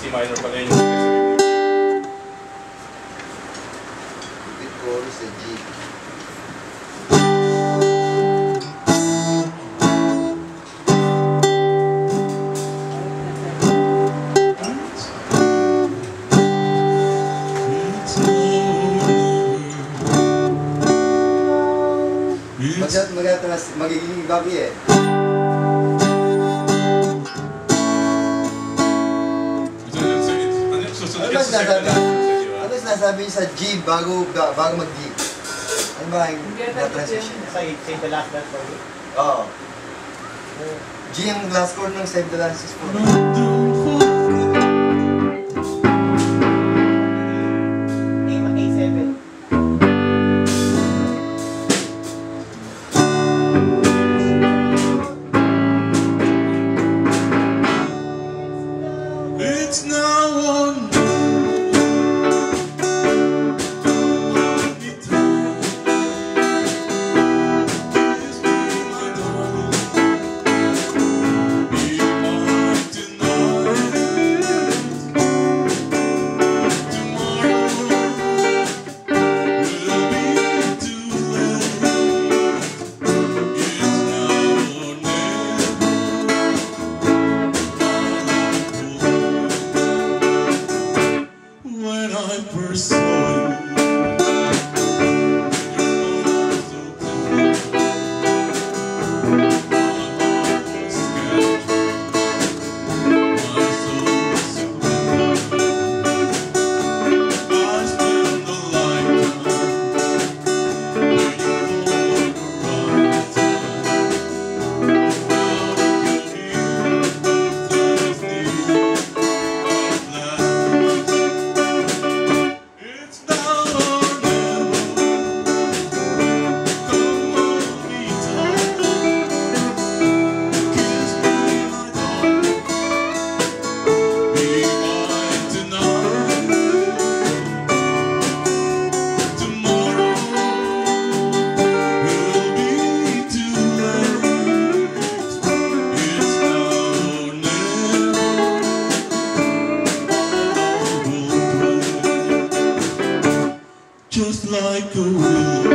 C minor pala yun. Bit chorus sa G. Magiging babi eh. Ano ba sinasabi? Ano sinasabi sa G bago, bago mag-D? Ano ba yung transition niya? Sa the last dance for you? Oo. G ang last chord ng save the last chord. ever just like a wind.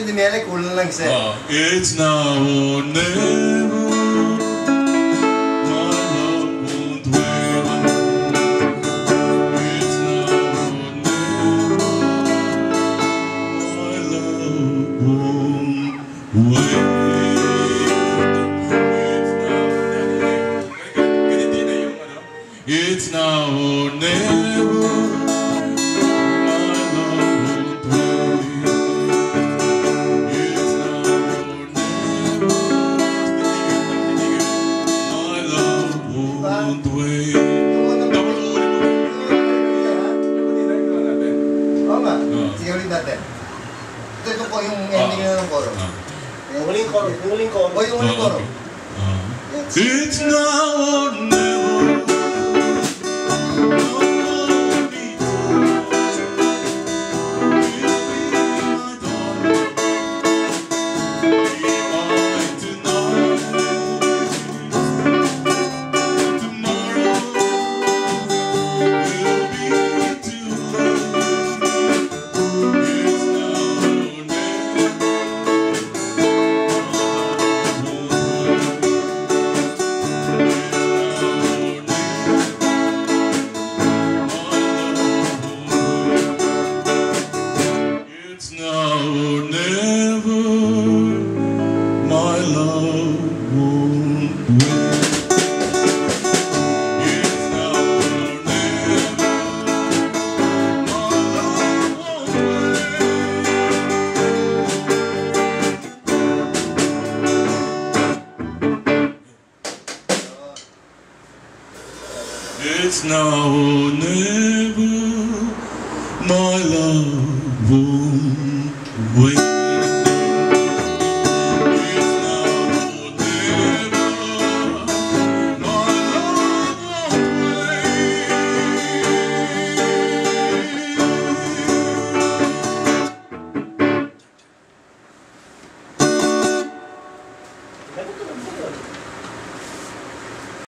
yung dinelay, kulang lang sir. It's now or never. It's now or never. natin. Ito po yung ending na ng forum. Huling forum, huling forum. O yung huling forum. It's now or never. It's now or never. My love won't wait.